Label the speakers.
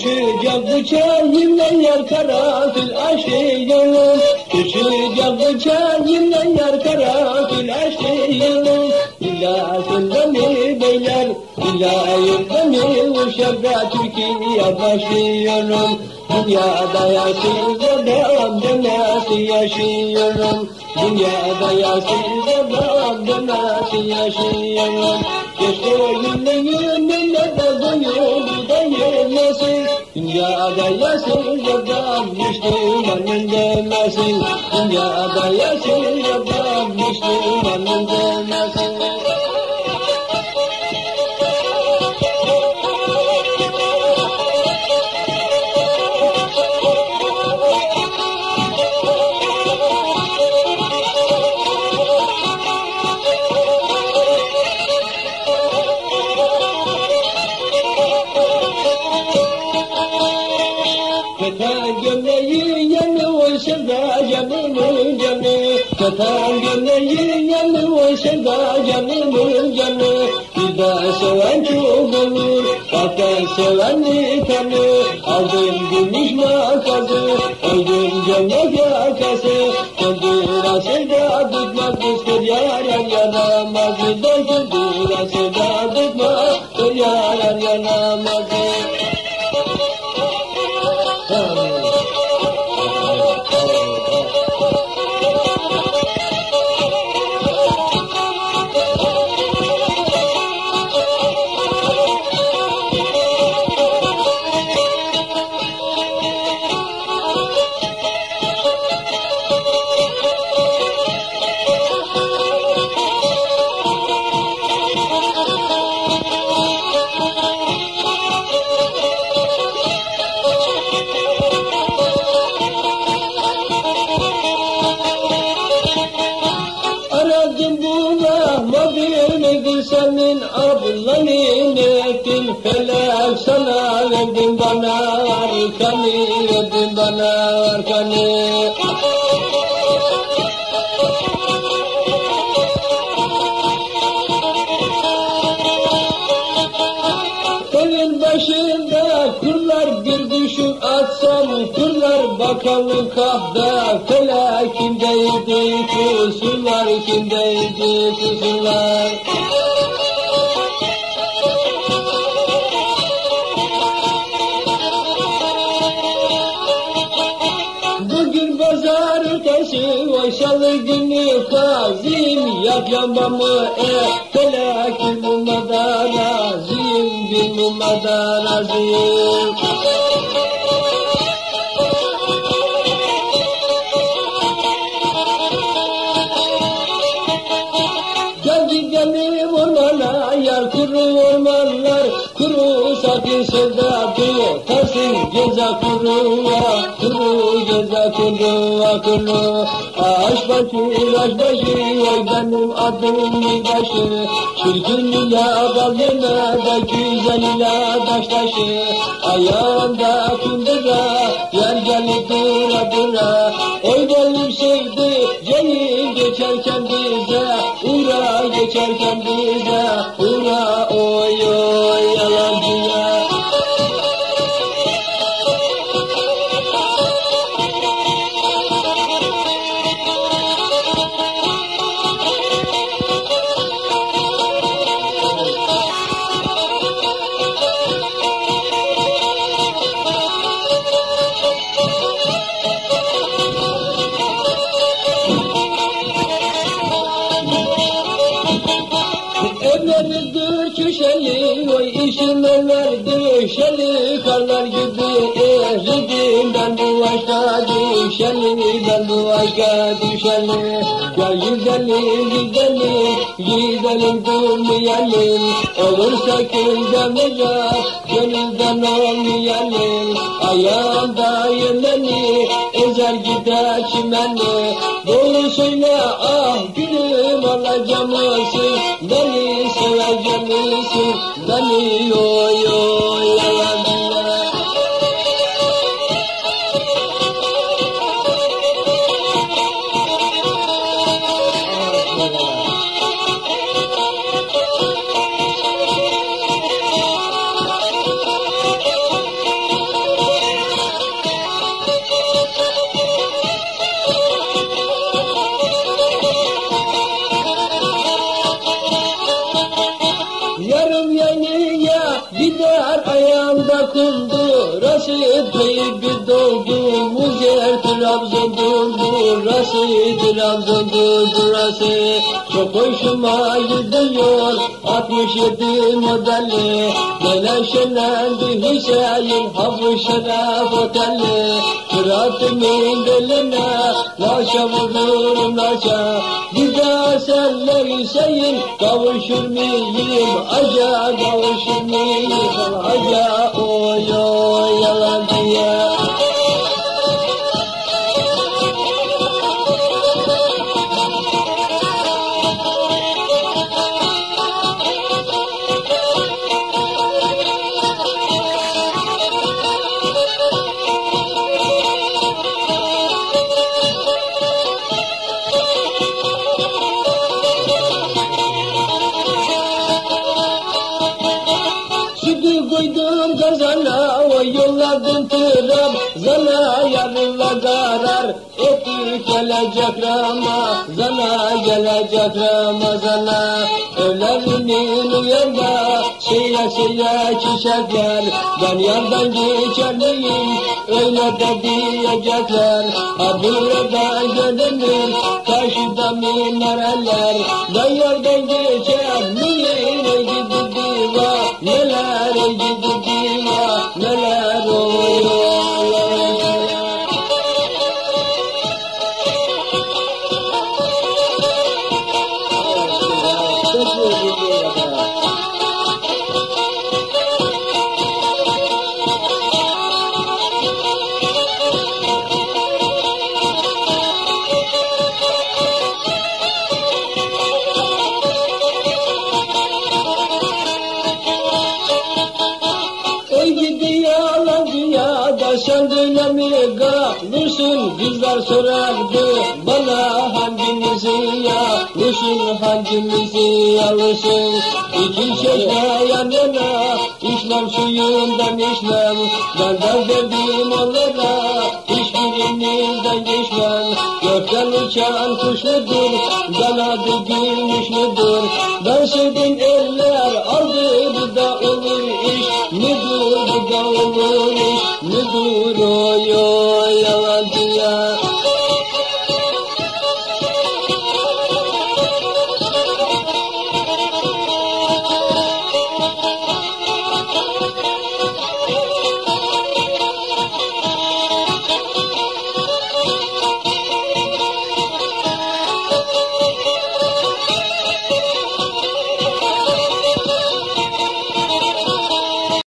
Speaker 1: Uçacak bıçağımla yar karanfil aşkıyım Uçacak bıçağımla yar karanfil aşkıyım İlahında mı beyler İlahında mı uşakta Türkiye başlıyorum Dünyada yarsız adamda nasıl yaşıyorum Dünyada yarsız adamda nasıl yaşıyorum Keşke yüreğimin ne Dünyada yarsız adam Müslümanın demesin. Dünyada yarsız adam Müslümanın demesin Katan gömleği yanı oysa da canımın canı Katan gömleği yanı oysa da canımın canı Bir daha seven çok olur Fakat seveni tanı Aldım gümüş makası Öldüm cennet yakası Kendine sevda tutmaz Kızdır yarar yaramaz Kendine sevda tutmaz Yarar yaramaz Aradım Felak sana verdin bana arkanı verdin bana arkanı. Evin başında kurlar bir düşün atsam kurlar bakalım kahda Felak kimdeydi kusurlar kimdeydi kusurlar pazar taşı Vaysalı günü kazim. Yak lambamı e Felak bulmadan azim Bilmemadan azim sevda kuru Tarsın ceza kuruva Kuru ceza kuruva kuru Aş başı aş başı Oy benim adım başı. Çirkin ya bal da güzel ila baş taşı. Ayağımda kundura Yer gelip dura dura Oy benim sevdi Celil geçerken bize Ura geçerken bize Ura düşeli aşka düşeli Ya gidelim gidelim, gidelim durmayalım Olursa kızdamıza, gönülden olmayalım Ayağımda yemeni, ezer gider çimeni. Doğru söyle ah gülüm alacağım mısın Beni sevecek misin Beni yo ayağımda kundurası Teybi doldu muzer Trabzon'dur burası Trabzon'dur burası. Çok hoşuma gidiyor 67 modeli. Böyle şenlendi Hüseyin Hafı Şeref Oteli. Kıratımın beline Laşa vururum laşa Gidersenler Hüseyin Kavuşur muyum aca Kavuşur muyum aca Oy oy yalancıya koydum kazana, o yolladım tıram Zana yarınla karar, eti gelecek Ramazana Gelecek Ramazana Evlerinin yanında Şeye şeye çiçekler. Ben yandan geçer miyim Öyle de diyecekler. Ha buradan görünür Karşıda minareler Ben yerden geçer miyim sen dinami kalırsın Kızlar sorardı bana hangimizi yalırsın Hangimizi alırsın İki çeşme yan yana içmem suyundan içmem. Ben de verdim onlara hiçbirinizden geçmem Gökten uçan kuş mudur